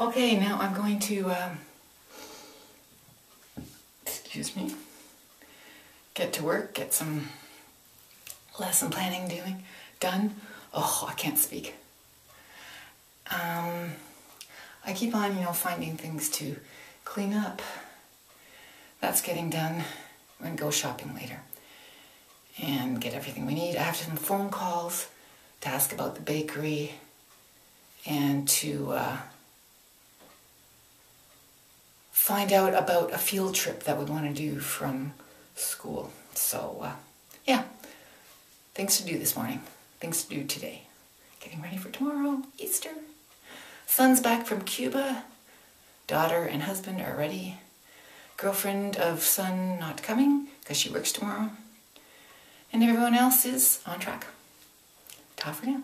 Okay, now I'm going to, um, excuse me, get to work, get some lesson planning doing done. Oh, I can't speak. Um, I keep on, you know, finding things to clean up. That's getting done. We're gonna go shopping later and get everything we need. I have some phone calls to ask about the bakery and to uh, find out about a field trip that we want to do from school. So, uh, yeah, things to do this morning, things to do today. Getting ready for tomorrow, Easter. Son's back from Cuba. Daughter and husband are ready. Girlfriend of son not coming because she works tomorrow. And everyone else is on track. Ta for now.